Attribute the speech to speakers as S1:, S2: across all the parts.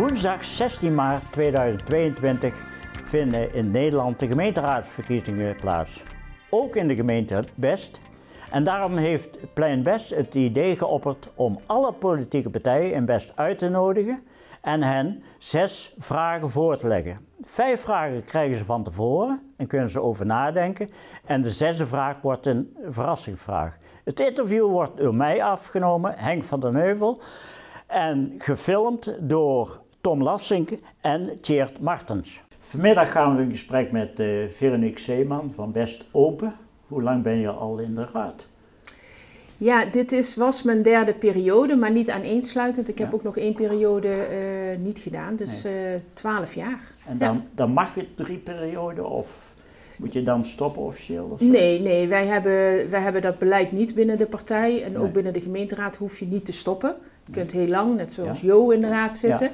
S1: Woensdag 16 maart 2022 vinden in Nederland de gemeenteraadsverkiezingen plaats. Ook in de gemeente Best. En daarom heeft Plein Best het idee geopperd om alle politieke partijen in Best uit te nodigen en hen zes vragen voor te leggen. Vijf vragen krijgen ze van tevoren en kunnen ze over nadenken. En de zesde vraag wordt een verrassingsvraag. Het interview wordt door mij afgenomen, Henk van den Heuvel, en gefilmd door Tom Lassink en Tjeerd Martens. Vanmiddag gaan we in gesprek met uh, Veronique Zeeman van Best Open. Hoe lang ben je al in de raad?
S2: Ja, dit is, was mijn derde periode, maar niet aaneensluitend. Ik heb ook nog één periode uh, niet gedaan, dus twaalf nee. uh, jaar.
S1: En dan, ja. dan mag je drie perioden of moet je dan stoppen officieel? Of
S2: nee, nee wij, hebben, wij hebben dat beleid niet binnen de partij. En ook binnen de gemeenteraad hoef je niet te stoppen. Je kunt heel lang, net zoals ja. Jo in de raad zitten.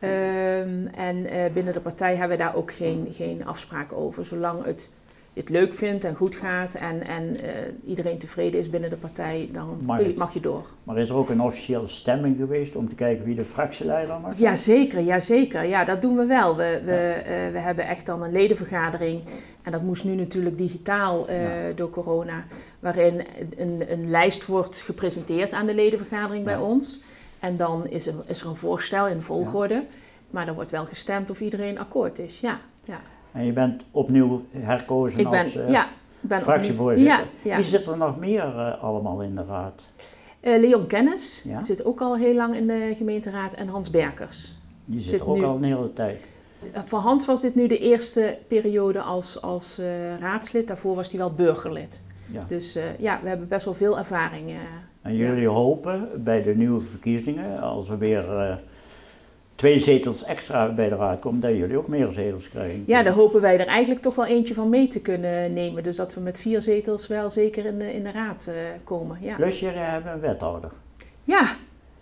S2: Um, en uh, binnen de partij hebben we daar ook geen, geen afspraak over. Zolang het het leuk vindt en goed gaat en, en uh, iedereen tevreden is binnen de partij, dan mag, je, mag je door.
S1: Maar is er ook een officiële stemming geweest om te kijken wie de fractieleider mag
S2: Ja, zeker, ja, zeker. Ja, dat doen we wel. We, we, uh, we hebben echt dan een ledenvergadering en dat moest nu natuurlijk digitaal ja. door corona, waarin een, een lijst wordt gepresenteerd aan de ledenvergadering bij ons. En dan is er, is er een voorstel in volgorde, maar er wordt wel gestemd of iedereen akkoord is. Ja, ja.
S1: En je bent opnieuw herkozen ik ben, als uh, ja, ben fractievoorzitter. Ja, ja. Wie zit er nog meer uh, allemaal in de raad?
S2: Uh, Leon Kennis zit ook al heel lang in de gemeenteraad en Hans Berkers.
S1: Die zit, zit ook nu, al een hele tijd.
S2: Voor Hans was dit nu de eerste periode als, als raadslid. Daarvoor was hij wel burgerlid. Ja. Dus ja, we hebben best wel veel ervaring.
S1: En jullie hopen bij de nieuwe verkiezingen, als er weer twee zetels extra bij de raad komt, dat jullie ook meer zetels krijgen.
S2: Ja, daar hopen wij er eigenlijk toch wel eentje van mee te kunnen nemen. Dus dat we met vier zetels wel zeker in de, in de raad uh, komen. Ja.
S1: Plus jullie hebben een wethouder.
S2: Ja,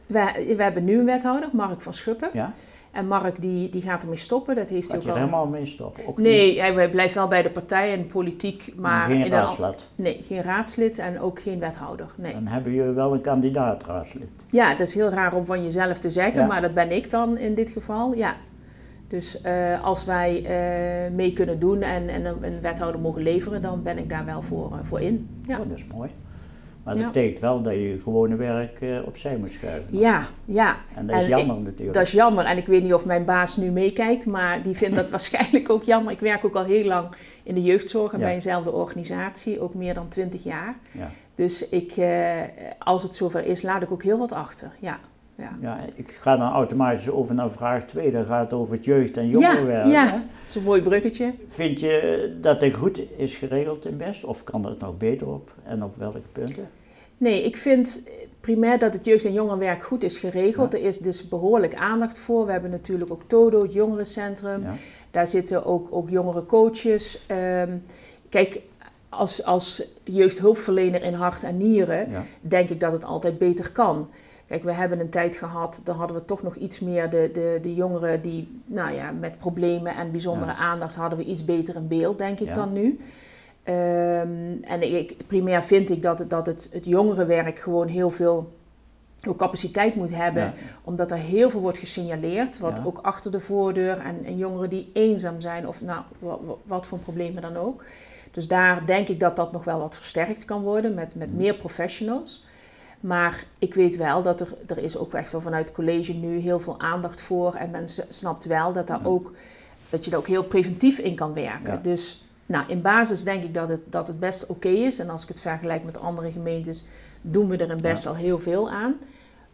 S2: we, we hebben nu een wethouder, Mark van Schuppen. Ja. En Mark die, die gaat ermee stoppen. Dat heeft
S1: hij
S2: ook al.
S1: helemaal mee stoppen? Ook
S2: nee, niet? hij blijft wel bij de partij en politiek. Maar
S1: geen
S2: in
S1: raadslid?
S2: Nee, geen raadslid en ook geen wethouder. Nee.
S1: Dan hebben jullie wel een kandidaat raadslid.
S2: Ja, dat is heel raar om van jezelf te zeggen, ja. maar dat ben ik dan in dit geval. Ja. Dus uh, als wij uh, mee kunnen doen en, en een, een, wethouder mogen leveren, dan ben ik daar wel voor, uh, voor in.
S1: Ja. Oh, dat is mooi. Maar dat betekent wel dat je je gewone werk uh, opzij moet schuiven.
S2: Ja, ja.
S1: En dat is en jammer ik, natuurlijk.
S2: Dat is jammer. En ik weet niet of mijn baas nu meekijkt, maar die vindt dat waarschijnlijk ook jammer. Ik werk ook al heel lang in de jeugdzorg en bij eenzelfde organisatie, ook meer dan twintig jaar. Ja. Dus ik, uh, als het zover is, laat ik ook heel wat achter. Ja.
S1: Ja. ja, ik ga dan automatisch over naar vraag 2. Dan gaat het over het jeugd- en jongerenwerk.
S2: Ja, ja. dat is een mooi bruggetje.
S1: Vind je dat het goed is geregeld in Best? Of kan het nog beter op? En op welke punten?
S2: Nee, ik vind primair dat het jeugd- en jongerenwerk goed is geregeld. Ja. Er is dus behoorlijk aandacht voor. We hebben natuurlijk ook Todo, het jongerencentrum. Ja. Daar zitten ook, ook jongere coaches. Um, kijk, als, als jeugdhulpverlener in hart en nieren ja. denk ik dat het altijd beter kan. Kijk, we hebben een tijd gehad, dan hadden we toch nog iets meer de, de, de jongeren die, nou ja, met problemen en bijzondere ja. aandacht hadden we iets beter in beeld, denk ik, ja. dan nu. Um, en ik, primair vind ik dat, dat het, het jongerenwerk gewoon heel veel ook capaciteit moet hebben, ja. omdat er heel veel wordt gesignaleerd, wat ook achter de voordeur en, en, jongeren die eenzaam zijn of nou, wat, wat voor problemen dan ook. Dus daar denk ik dat dat nog wel wat versterkt kan worden met, met meer professionals. Maar ik weet wel dat er, er is ook echt wel vanuit het college nu heel veel aandacht voor. En mensen snapt wel dat, daar ja. ook, dat je daar ook heel preventief in kan werken. Ja. Dus nou, in basis denk ik dat het, dat het best oké okay is. En als ik het vergelijk met andere gemeentes, doen we er een best al heel veel aan.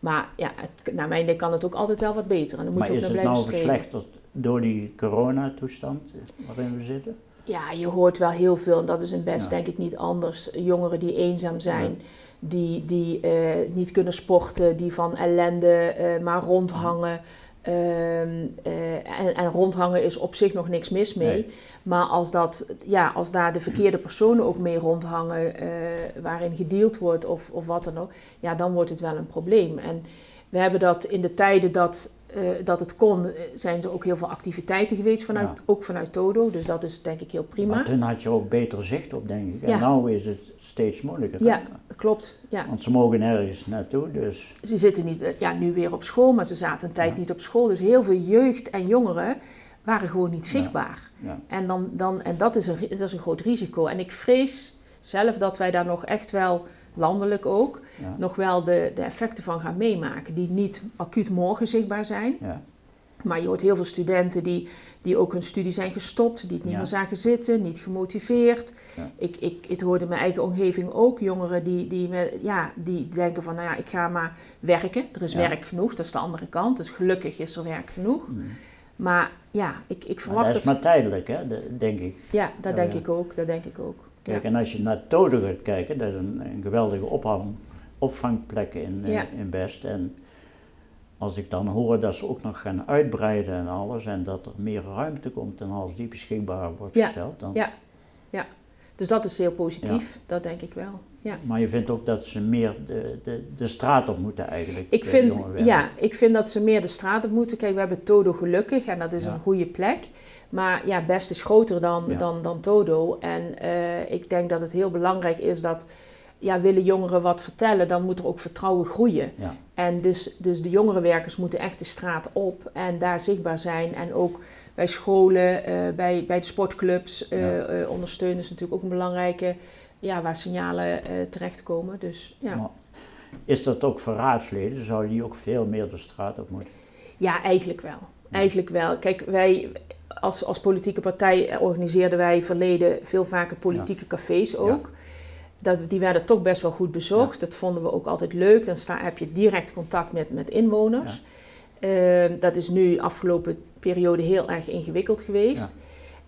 S2: Maar ja, het, naar mijn idee kan het ook altijd wel wat beter. En dan moet
S1: maar
S2: je ook
S1: is
S2: naar
S1: het nou
S2: streven.
S1: verslechterd door die coronatoestand waarin we zitten?
S2: Ja, je hoort wel heel veel. En dat is in best denk ik niet anders. Jongeren die eenzaam zijn die, die uh, niet kunnen sporten, die van ellende uh, maar rondhangen. Uh, en, en, rondhangen is op zich nog niks mis mee. Nee. Maar als, dat, ja, als daar de verkeerde personen ook mee rondhangen, waarin gedeeld wordt of, of wat dan ook, ja, dan wordt het wel een probleem. En We hebben dat in de tijden dat, uh, dat het kon, zijn er ook heel veel activiteiten geweest, vanuit, ook vanuit Todo. Dus dat is denk ik heel prima.
S1: Maar toen had je ook beter zicht op, denk ik. En ja. nu is het steeds moeilijker.
S2: Ja, dat klopt. Ja.
S1: Want ze mogen nergens naartoe, dus...
S2: Ze zitten niet, ja, nu weer op school, maar ze zaten een tijd niet op school. Dus heel veel jeugd en jongeren waren gewoon niet zichtbaar. Ja. En, dan, dan, en dat, is een, dat is een groot risico. En ik vrees zelf dat wij daar nog echt wel, landelijk ook, nog wel de, de effecten van gaan meemaken. Die niet acuut morgen zichtbaar zijn. Ja. Maar je hoort heel veel studenten die, die ook hun studie zijn gestopt, die het niet meer zagen zitten, niet gemotiveerd. Ik, ik, ik hoorde in mijn eigen omgeving ook jongeren die, die, ja, die denken van, nou ja, ik ga maar werken. Er is werk genoeg, dat is de andere kant. Dus gelukkig is er werk genoeg. Mm. Maar ja, ik, ik verwacht...
S1: Maar dat is maar tijdelijk, hè, denk ik.
S2: Ja, dat denk ik ook. Dat denk ik ook.
S1: Kijk, en als je naar Tode gaat kijken, dat is een, een geweldige ophang, opvangplek in, in, Best. En als ik dan hoor dat ze ook nog gaan uitbreiden en alles, en dat er meer ruimte komt en alles die beschikbaar wordt gesteld, dan...
S2: Ja, ja. Dus dat is heel positief, dat denk ik wel. Ja.
S1: Maar je vindt ook dat ze meer de, de, de straat op moeten eigenlijk?
S2: Ik vind, ja, ik vind dat ze meer de straat op moeten. Kijk, we hebben Todo gelukkig en dat is een goede plek. Maar ja, Best is groter dan, dan, dan Todo. En uh, ik denk dat het heel belangrijk is dat... Ja, willen jongeren wat vertellen, dan moet er ook vertrouwen groeien. Ja. En dus, dus de jongerenwerkers moeten echt de straat op en daar zichtbaar zijn. En ook bij scholen, uh, bij, bij de sportclubs uh, ja. ondersteunen is natuurlijk ook een belangrijke ja, waar signalen terechtkomen. Dus, ja. Maar
S1: is dat ook voor raadsleden? Zou die ook veel meer de straat op moeten?
S2: Ja, eigenlijk wel. Eigenlijk wel. Kijk, wij als, als politieke partij organiseerden wij verleden veel vaker politieke cafés ook. Dat, die werden toch best wel goed bezocht. Dat vonden we ook altijd leuk. Dan sta, heb je direct contact met, met inwoners. Uh, dat is nu afgelopen periode heel erg ingewikkeld geweest.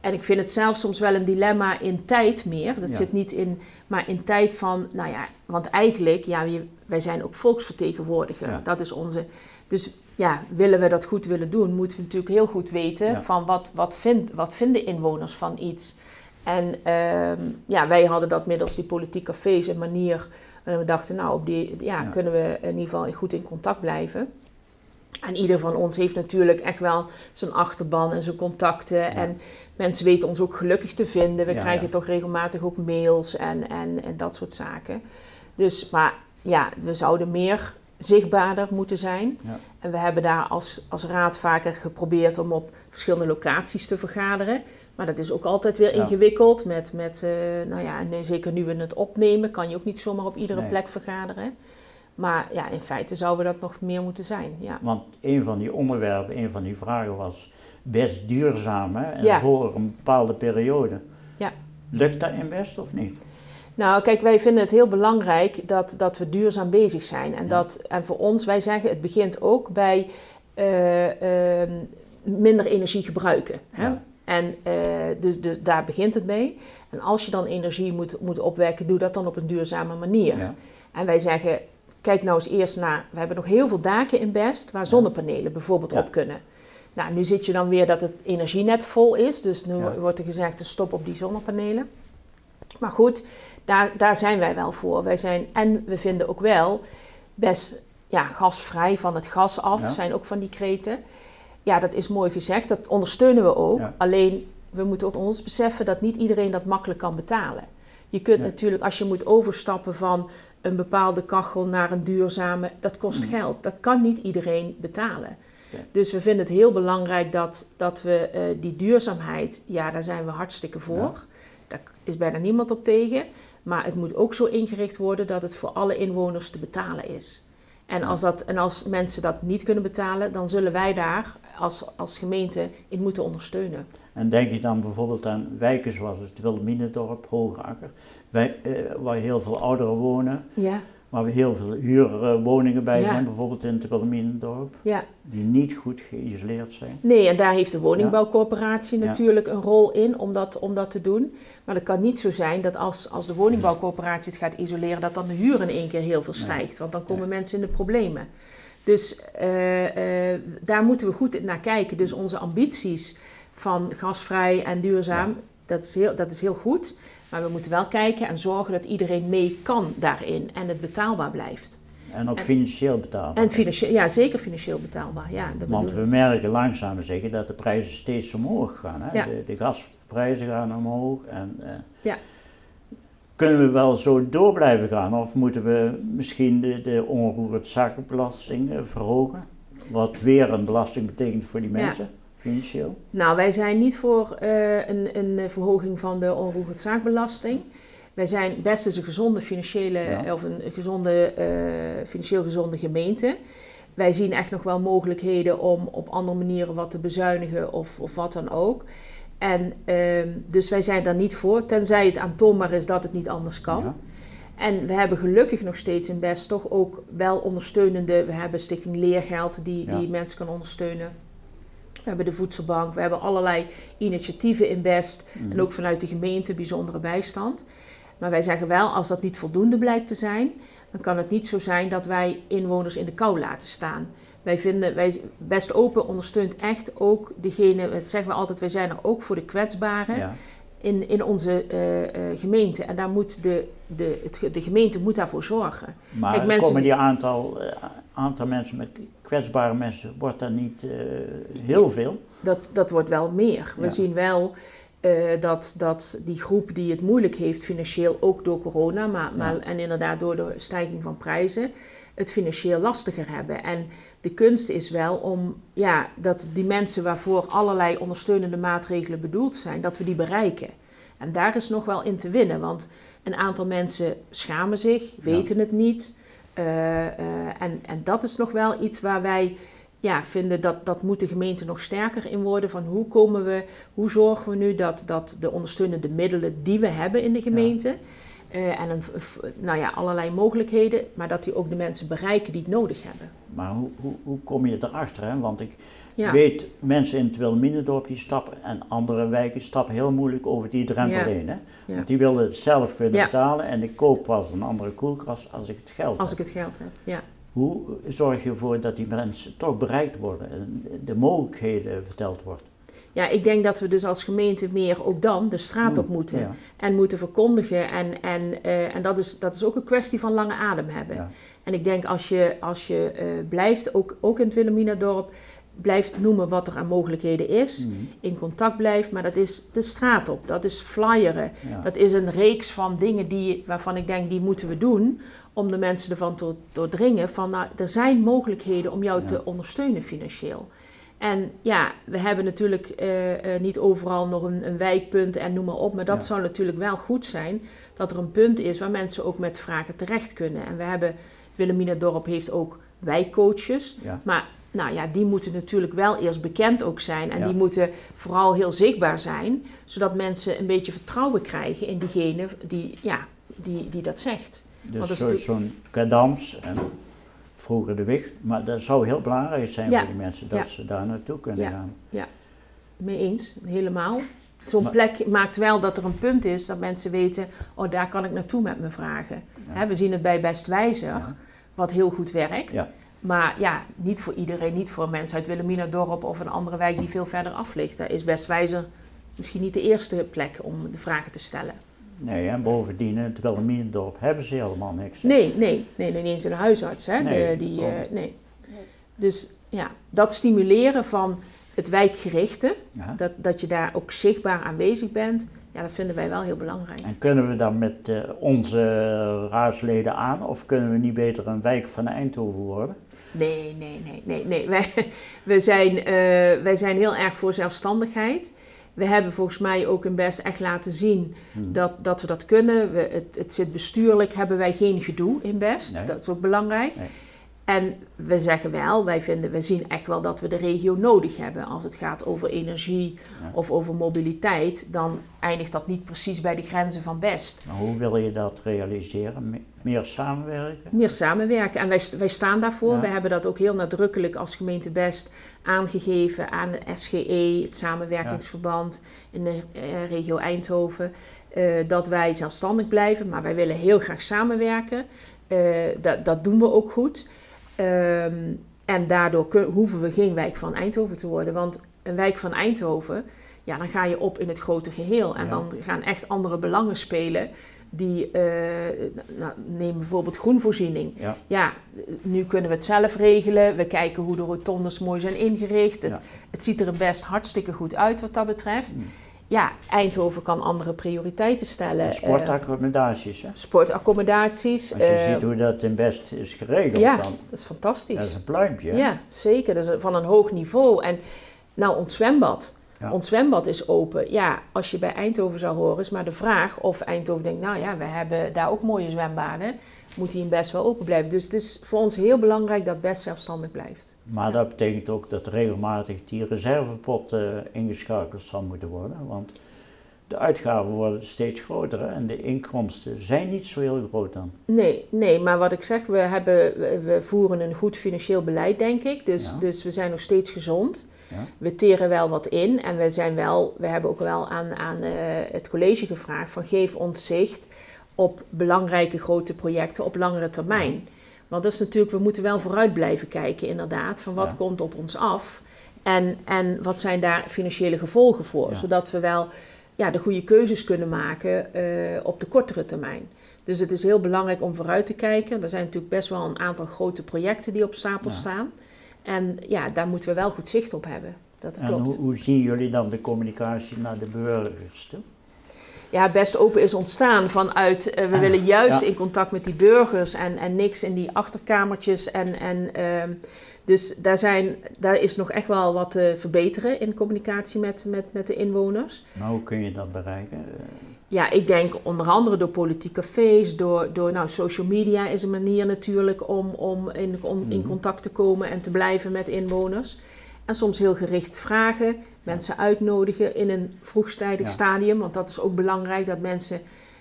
S2: En ik vind het zelf soms wel een dilemma in tijd meer. Dat zit niet in, maar in tijd van, nou ja, want eigenlijk, ja, wij zijn ook volksvertegenwoordiger. Dat is onze. Dus ja, willen we dat goed willen doen, moeten we natuurlijk heel goed weten van wat, wat, vind, wat vinden inwoners van iets. En uh, ja, wij hadden dat middels die politieke cafés een manier waarin we dachten, nou, op die ja, kunnen we in ieder geval goed in contact blijven. En ieder van ons heeft natuurlijk echt wel zijn achterban en zijn contacten. En mensen weten ons ook gelukkig te vinden. We krijgen toch regelmatig ook mails en, en, en dat soort zaken. Dus, maar ja, we zouden meer zichtbaarder moeten zijn. En we hebben daar als, als raad vaker geprobeerd om op verschillende locaties te vergaderen. Maar dat is ook altijd weer ingewikkeld. Met, met uh, nou ja, en zeker nu we het opnemen, kan je ook niet zomaar op iedere plek vergaderen. Maar ja, in feite zouden we dat nog meer moeten zijn. Ja.
S1: Want een van die onderwerpen, een van die vragen was best duurzaam hè? En voor een bepaalde periode. Ja. Lukt dat in best of niet?
S2: Nou, kijk, wij vinden het heel belangrijk dat, dat we duurzaam bezig zijn. En, dat, en voor ons, wij zeggen, het begint ook bij uh, uh, minder energie gebruiken. Hè? Ja. En uh, dus, dus daar begint het mee. En als je dan energie moet, moet opwekken, doe dat dan op een duurzame manier. Ja. En wij zeggen, kijk nou eens eerst naar, we hebben nog heel veel daken in Best waar zonnepanelen bijvoorbeeld op kunnen. Nou, nu zit je dan weer dat het energienet vol is, dus nu wordt er gezegd, dus stop op die zonnepanelen. Maar goed, daar, daar zijn wij wel voor. Wij zijn, en we vinden ook wel best ja, gasvrij van het gas af, zijn ook van die kreten. Ja, dat is mooi gezegd, dat ondersteunen we ook. Alleen, we moeten ook ons beseffen dat niet iedereen dat makkelijk kan betalen. Je kunt natuurlijk, als je moet overstappen van een bepaalde kachel naar een duurzame, dat kost mm. geld. Dat kan niet iedereen betalen. Dus we vinden het heel belangrijk dat, dat we uh, die duurzaamheid, ja, daar zijn we hartstikke voor. Daar is bijna niemand op tegen. Maar het moet ook zo ingericht worden dat het voor alle inwoners te betalen is. En, als, dat, en als mensen dat niet kunnen betalen, dan zullen wij daar als, als gemeente in moeten ondersteunen.
S1: En denk je dan bijvoorbeeld aan wijken zoals het Wilhelminendorp, Hoogakker, wij, eh, waar heel veel ouderen wonen. Ja. Waar we heel veel huurwoningen bij zijn, bijvoorbeeld in het Wilhelminendorp. Ja. Die niet goed geïsoleerd zijn.
S2: Nee, en daar heeft de woningbouwcorporatie natuurlijk een rol in om dat, om dat te doen. Maar het kan niet zo zijn dat als, als de woningbouwcorporatie het gaat isoleren, dat dan de huur in één keer heel veel stijgt. Want dan komen mensen in de problemen. Dus uh, uh, daar moeten we goed naar kijken. Dus onze ambities van gasvrij en duurzaam, dat, is heel, dat is heel goed. Maar we moeten wel kijken en zorgen dat iedereen mee kan daarin en het betaalbaar blijft.
S1: En ook financieel betaalbaar.
S2: En financieel, ja, zeker financieel betaalbaar. Ja,
S1: dat Want we merken langzaam zeggen dat de prijzen steeds omhoog gaan. Hè?
S2: Ja.
S1: De, de, gasprijzen gaan omhoog. En, uh,
S2: ja.
S1: Kunnen we wel zo door blijven gaan? Of moeten we misschien de, de onroerend zakenbelasting verhogen? Wat weer een belasting betekent voor die mensen. Financieel?
S2: Nou, wij zijn niet voor uh, een, een verhoging van de onroerend zaakbelasting. Wij zijn best eens een gezonde financiële, of een gezonde, uh, financieel gezonde gemeente. Wij zien echt nog wel mogelijkheden om op andere manieren wat te bezuinigen of, of wat dan ook. En uh, dus wij zijn daar niet voor, tenzij het aantoonbaar is dat het niet anders kan. Ja. En we hebben gelukkig nog steeds in Best toch ook wel ondersteunende. We hebben Stichting Leergeld die, ja. die mensen kan ondersteunen. We hebben de voedselbank, we hebben allerlei initiatieven in Best. Mm. En ook vanuit de gemeente bijzondere bijstand. Maar wij zeggen wel, als dat niet voldoende blijkt te zijn, dan kan het niet zo zijn dat wij inwoners in de kou laten staan. Wij vinden, wij Best Open ondersteunt echt ook degene, dat zeggen we altijd, wij zijn er ook voor de kwetsbaren. Ja. In, in onze uh, uh, gemeente. En daar moet de, de, het, de gemeente moet daarvoor zorgen.
S1: Maar Kijk, mensen, komen die aantal, uh, aantal mensen met kwetsbare mensen, wordt dat niet heel veel?
S2: Dat, dat wordt wel meer. We ja. zien wel uh, dat, dat die groep die het moeilijk heeft financieel, ook door corona, maar, ja. maar, en inderdaad door de stijging van prijzen, het financieel lastiger hebben. En de kunst is wel om ja, dat die mensen waarvoor allerlei ondersteunende maatregelen bedoeld zijn, dat we die bereiken. En daar is nog wel in te winnen, want een aantal mensen schamen zich, weten ja. het niet. Uh, uh, en, en dat is nog wel iets waar wij ja, vinden dat, dat moet de gemeente nog sterker in worden. Van hoe komen we, hoe zorgen we nu dat, dat de ondersteunende middelen die we hebben in de gemeente. Ja. Uh, en een, nou ja, allerlei mogelijkheden, maar dat die ook de mensen bereiken die het nodig hebben.
S1: Maar hoe, hoe, hoe kom je erachter? Hè? Want ik ja. weet, mensen in het Wilhelminendorp die stappen en andere wijken stappen heel moeilijk over die drempel
S2: Ja.
S1: heen. Hè?
S2: Ja.
S1: Want die willen het zelf kunnen betalen en ik koop pas een andere koelkast als ik het geld
S2: Als
S1: heb.
S2: ik het geld heb, ja.
S1: Hoe zorg je ervoor dat die mensen toch bereikt worden en de mogelijkheden verteld wordt?
S2: Ja, ik denk dat we dus als gemeente meer ook dan de straat op moeten.
S1: ja.
S2: En moeten verkondigen. En, en, eh, en dat, is, dat is ook een kwestie van lange adem hebben.
S1: Ja.
S2: En ik denk als je, als je eh, blijft, ook, ook in het Wilhelminadorp, blijft noemen wat er aan mogelijkheden is.
S1: Mhm.
S2: In contact blijft, maar dat is de straat op. Dat is flyeren.
S1: Ja.
S2: Dat is een reeks van dingen die, waarvan ik denk, die moeten we doen. Om de mensen ervan te doordringen van, nou, er zijn mogelijkheden om jou
S1: Ja.
S2: te ondersteunen financieel. En ja, we hebben natuurlijk eh, eh, niet overal nog een, een wijkpunt en noem maar op. Maar dat
S1: Ja.
S2: zou natuurlijk wel goed zijn dat er een punt is waar mensen ook met vragen terecht kunnen. En we hebben, Wilhelmina Dorp heeft ook wijkcoaches.
S1: Ja.
S2: Maar nou ja, die moeten natuurlijk wel eerst bekend ook zijn. En
S1: Ja.
S2: die moeten vooral heel zichtbaar zijn. Zodat mensen een beetje vertrouwen krijgen in diegene die, ja, die, die dat zegt.
S1: Dus
S2: is
S1: zo- zo'n cadans en vroeger de wicht, maar dat zou heel belangrijk zijn
S2: Ja.
S1: voor die mensen dat
S2: Ja.
S1: ze daar naartoe kunnen
S2: Ja.
S1: gaan.
S2: Mee eens, helemaal. Zo'n plek maakt wel dat er een punt is dat mensen weten, oh daar kan ik naartoe met mijn vragen.
S1: Ja.
S2: We zien het bij Bestwijzer,
S1: Ja.
S2: wat heel goed werkt.
S1: Ja.
S2: Maar ja, niet voor iedereen, niet voor mensen uit Wilhelminadorp of een andere wijk die veel verder af ligt. Daar is Bestwijzer misschien niet de eerste plek om de vragen te stellen.
S1: Nee, en bovendien, in het Wilhelminendorp hebben ze helemaal niks. hè.
S2: Nee, nee, nee, niet eens een huisarts. Hè?
S1: Nee,
S2: De, die,
S1: oh.
S2: eh, nee. Dus ja, dat stimuleren van het wijkgerichte,
S1: Ja.
S2: dat, dat je daar ook zichtbaar aanwezig bent, ja, dat vinden wij wel heel belangrijk.
S1: En kunnen we dan met eh, onze raadsleden aan, of kunnen we niet beter een wijk van Eindhoven worden?
S2: Nee, nee, nee, nee, nee. Wij, we zijn, eh, wij zijn heel erg voor zelfstandigheid. We hebben volgens mij ook in Best echt laten zien
S1: Hmm.
S2: dat, dat we dat kunnen. We, het, het zit bestuurlijk, hebben wij geen gedoe in Best.
S1: Nee.
S2: Dat is ook belangrijk.
S1: Nee.
S2: En we zeggen wel, wij vinden, we zien echt wel dat we de regio nodig hebben. Als het gaat over energie
S1: Ja.
S2: of over mobiliteit, dan eindigt dat niet precies bij de grenzen van Best.
S1: Maar hoe wil je dat realiseren? Me- Meer samenwerken?
S2: Meer samenwerken. En wij, wij staan daarvoor.
S1: Ja.
S2: We hebben dat ook heel nadrukkelijk als gemeente Best aangegeven aan de SGE, het samenwerkingsverband in de eh, regio Eindhoven. eh, dat wij zelfstandig blijven, maar wij willen heel graag samenwerken. Eh, dat, dat doen we ook goed. Ehm, en daardoor kun- hoeven we geen wijk van Eindhoven te worden. Want een wijk van Eindhoven, ja, dan ga je op in het grote geheel. En
S1: Ja.
S2: dan gaan echt andere belangen spelen die uh, nou, neem bijvoorbeeld groenvoorziening.
S1: Ja.
S2: ja. nu kunnen we het zelf regelen. We kijken hoe de rotondes mooi zijn ingericht. Het, het ziet er best hartstikke goed uit wat dat betreft. Mm. Ja, Eindhoven kan andere prioriteiten stellen.
S1: Sportaccommodaties, hè?
S2: Sportaccommodaties.
S1: Als je ziet hoe dat in Best is geregeld,
S2: ja,
S1: dan...
S2: dat is fantastisch.
S1: Dat is een pluimpje,
S2: Ja, zeker. Dat is van een hoog niveau. En nou, ons zwembad ons zwembad is open. Ja, als je bij Eindhoven zou horen, is maar de vraag of Eindhoven denkt: nou ja, we hebben daar ook mooie zwembaden. Moet die best wel open blijven. Dus het is voor ons heel belangrijk dat best zelfstandig blijft.
S1: Maar dat betekent ook dat regelmatig die reservepot uh, ingeschakeld zal moeten worden. Want de uitgaven worden steeds groter en de inkomsten zijn niet zo heel groot dan.
S2: Nee, nee, maar wat ik zeg, we, hebben, we voeren een goed financieel beleid, denk ik. Dus, dus we zijn nog steeds gezond. We teren wel wat in en we, zijn wel, we hebben ook wel aan, aan uh, het college gevraagd van geef ons zicht op belangrijke grote projecten op langere termijn. Want dat is natuurlijk, we moeten wel vooruit blijven kijken inderdaad, van wat komt op ons af en, en wat zijn daar financiële gevolgen voor. Zodat we wel ja, de goede keuzes kunnen maken uh, op de kortere termijn. Dus het is heel belangrijk om vooruit te kijken. Er zijn natuurlijk best wel een aantal grote projecten die op stapel staan. En ja, daar moeten we wel goed zicht op hebben. Dat
S1: en
S2: klopt.
S1: Hoe, hoe zien jullie dan de communicatie naar de burgers toe?
S2: Ja, Best Open is ontstaan vanuit, uh, we willen juist in contact met die burgers en, en niks in die achterkamertjes. En, en, uh, dus daar, zijn, daar is nog echt wel wat te verbeteren in communicatie met, met, met de inwoners.
S1: Maar hoe kun je dat bereiken?
S2: Ja, ik denk onder andere door politieke cafés, door, door nou, social media is een manier natuurlijk om, om, in, om in mhm. contact te komen en te blijven met inwoners. En soms heel gericht vragen, mensen uitnodigen in een vroegtijdig stadium, want dat is ook belangrijk dat mensen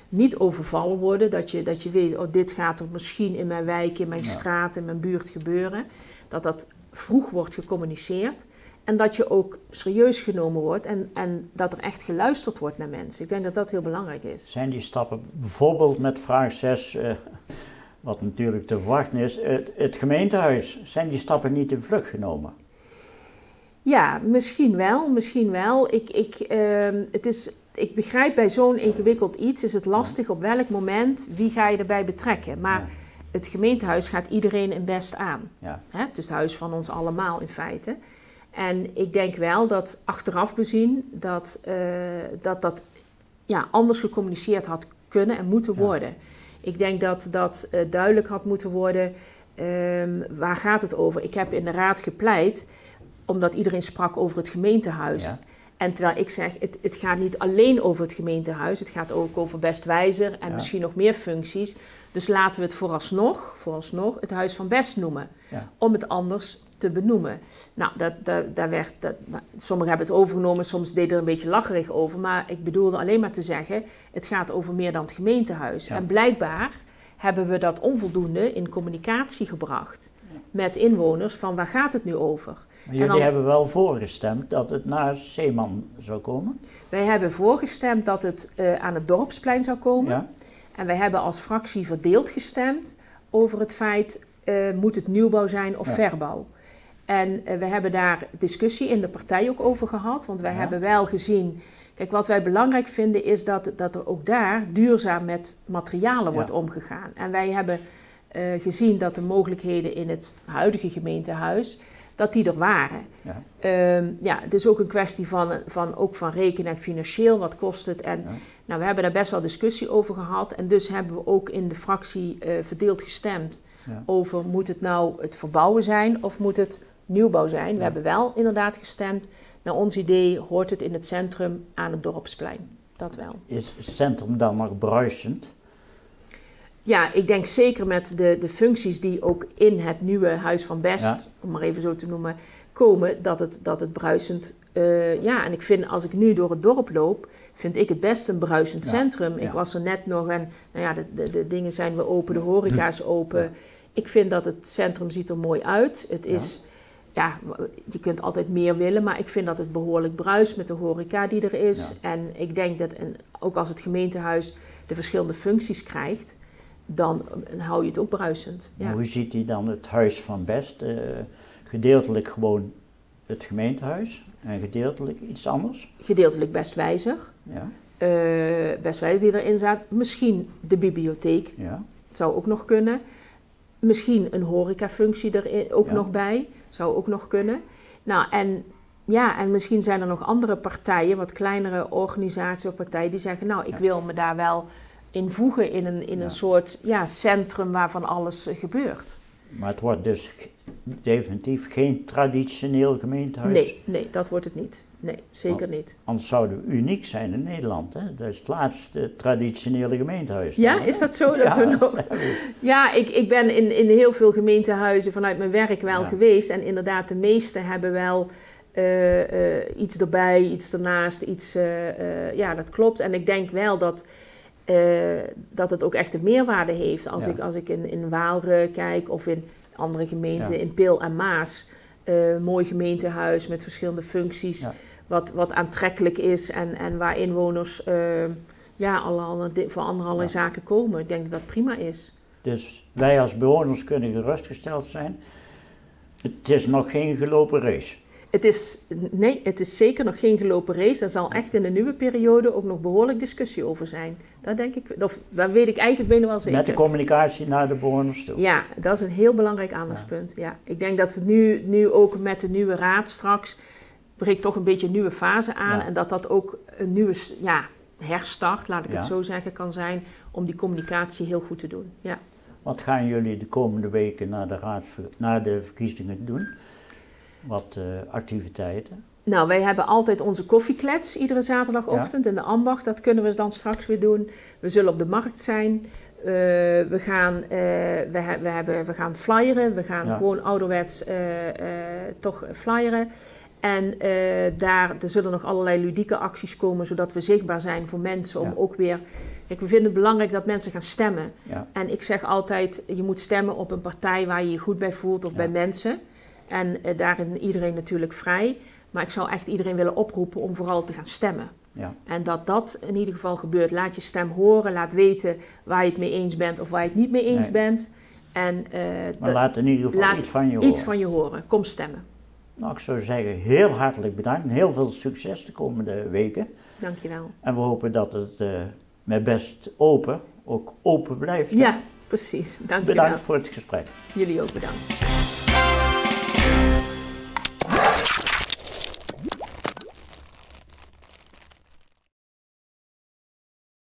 S2: niet overvallen worden. Dat je, dat je weet, oh, dit gaat er misschien in mijn wijk, in mijn straat, in mijn buurt gebeuren. Dat dat vroeg wordt gecommuniceerd. En dat je ook serieus genomen wordt en, en dat er echt geluisterd wordt naar mensen. Ik denk dat dat heel belangrijk is.
S1: Zijn die stappen bijvoorbeeld met vraag 6, uh, eh, wat natuurlijk te verwachten is, het, het, gemeentehuis, zijn die stappen niet in vlucht genomen?
S2: Ja, misschien wel, misschien wel. Ik, ik, uh, het is, ik begrijp bij zo'n ingewikkeld iets is het lastig op welk moment wie ga je erbij betrekken. Maar het gemeentehuis gaat iedereen in best aan.
S1: Ja.
S2: Hè? Het is het huis van ons allemaal in feite. En ik denk wel dat achteraf bezien dat uh, dat, dat ja, anders gecommuniceerd had kunnen en moeten worden. Ik denk dat dat uh, duidelijk had moeten worden. Um, waar gaat het over? Ik heb in de raad gepleit omdat iedereen sprak over het gemeentehuis. Ja. En terwijl ik zeg, het, het, gaat niet alleen over het gemeentehuis, het gaat ook over Bestwijzer en misschien nog meer functies. Dus laten we het vooralsnog, vooralsnog het Huis van Best noemen.
S1: Ja.
S2: Om het anders te benoemen. Nou, dat, dat, daar werd, dat, nou, sommigen hebben het overgenomen, soms deden er een beetje lacherig over. Maar ik bedoelde alleen maar te zeggen, het gaat over meer dan het gemeentehuis. En blijkbaar hebben we dat onvoldoende in communicatie gebracht met inwoners van waar gaat het nu over.
S1: Maar jullie hebben wel voorgestemd dat het naar Zeeman zou komen?
S2: Wij hebben voorgestemd dat het uh, aan het dorpsplein zou komen. Ja. En wij hebben als fractie verdeeld gestemd over het feit, uh, moet het nieuwbouw zijn of verbouw? En uh, we hebben daar discussie in de partij ook over gehad, want wij hebben wel gezien... Kijk, wat wij belangrijk vinden is dat, dat er ook daar duurzaam met materialen wordt omgegaan. En wij hebben gezien dat de mogelijkheden in het huidige gemeentehuis dat die er waren. Ja. Um, ja, het is ook een kwestie van, van, ook van rekenen en financieel, wat kost het. En nou, we hebben daar best wel discussie over gehad. En dus hebben we ook in de fractie uh, verdeeld gestemd ja. over moet het nou het verbouwen zijn of moet het nieuwbouw zijn. We hebben wel inderdaad gestemd. Naar ons idee hoort het in het centrum aan het dorpsplein. Dat wel.
S1: Is het centrum dan nog bruisend?
S2: Ja, ik denk zeker met de, de functies die ook in het nieuwe Huis van Best, om maar even zo te noemen, komen, dat het, dat het bruisend... Uh, ja, en ik vind als ik nu door het dorp loop, vind ik het best een bruisend centrum. Ik was er net nog en, nou ja, de, de, de, dingen zijn weer open, de horeca is open. Ik vind dat het centrum ziet er mooi uit. Het is... Ja, je kunt altijd meer willen, maar ik vind dat het behoorlijk bruist met de horeca die er is. En ik denk dat, en ook als het gemeentehuis de verschillende functies krijgt, dan hou je het ook bruisend. Ja.
S1: Hoe ziet hij dan het huis van Best? Uh, gedeeltelijk gewoon het gemeentehuis en gedeeltelijk iets anders?
S2: Gedeeltelijk best wijzig.
S1: Ja.
S2: uh, best wel die erin staat. Misschien de bibliotheek. Ja. Zou ook nog kunnen. Misschien een horecafunctie er ook nog bij. Zou ook nog kunnen. Nou, en ja, en misschien zijn er nog andere partijen, wat kleinere organisaties of partijen, die zeggen: Nou, ik wil me daar wel in voegen in een, in een soort ja, centrum waarvan alles gebeurt.
S1: Maar het wordt dus definitief geen traditioneel gemeentehuis?
S2: Nee, nee, dat wordt het niet. Nee, zeker niet.
S1: Anders zouden we uniek zijn in Nederland. Hè? Dat is het laatste traditionele gemeentehuis.
S2: Ja, is dat zo? Dat ja, we nog... ja ik, ik ben in, in heel veel gemeentehuizen vanuit mijn werk wel geweest. En inderdaad, de meeste hebben wel uh, uh, iets erbij, iets ernaast, iets... Uh, ja, dat klopt. En ik denk wel dat... dat het ook echt een meerwaarde heeft. Als ik, als ik in, in Waalre kijk of in andere gemeenten, in Peel en Maas, uh, mooi gemeentehuis met verschillende functies, wat, wat aantrekkelijk is en, en waar inwoners uh, ja, alle, voor allerlei zaken komen. Ik denk dat dat prima is.
S1: Dus wij als bewoners kunnen gerustgesteld zijn. Het is nog geen gelopen race.
S2: Het is, nee, het is zeker nog geen gelopen race. Er zal echt in de nieuwe periode ook nog behoorlijk discussie over zijn. Daar denk ik, of, daar weet ik eigenlijk bijna wel zeker.
S1: Met de communicatie naar de bewoners toe.
S2: Ja, dat is een heel belangrijk aandachtspunt. Ja. Ik denk dat ze nu, nu ook met de nieuwe raad straks breekt toch een beetje een nieuwe fase aan. En dat dat ook een nieuwe ja, herstart, laat ik het zo zeggen, kan zijn om die communicatie heel goed te doen. Ja.
S1: Wat gaan jullie de komende weken na de, raads, na de verkiezingen doen? Wat uh, activiteiten?
S2: Nou, wij hebben altijd onze koffieklets iedere zaterdagochtend in de ambacht. Dat kunnen we dan straks weer doen. We zullen op de markt zijn. Uh, we, gaan, uh, we, we, hebben, we gaan flyeren. We gaan gewoon ouderwets toch flyeren. En daar er zullen nog allerlei ludieke acties komen, zodat we zichtbaar zijn voor mensen. Om ook weer. Kijk, we vinden het belangrijk dat mensen gaan stemmen. En ik zeg altijd: je moet stemmen op een partij waar je je goed bij voelt of bij mensen. En uh, daarin iedereen natuurlijk vrij. Maar ik zou echt iedereen willen oproepen om vooral te gaan stemmen. Ja. En dat dat in ieder geval gebeurt. Laat je stem horen, laat weten waar je het mee eens bent of waar je het niet mee eens bent. En,
S1: uh, maar laat in ieder geval iets van je horen.
S2: Iets van je horen. Kom stemmen.
S1: Nou, ik zou zeggen, heel hartelijk bedankt. Heel veel succes de komende weken.
S2: Dankjewel.
S1: En we hopen dat het uh, met best open ook open blijft.
S2: Ja, precies. Dankjewel.
S1: Bedankt voor het gesprek.
S2: Jullie ook bedankt.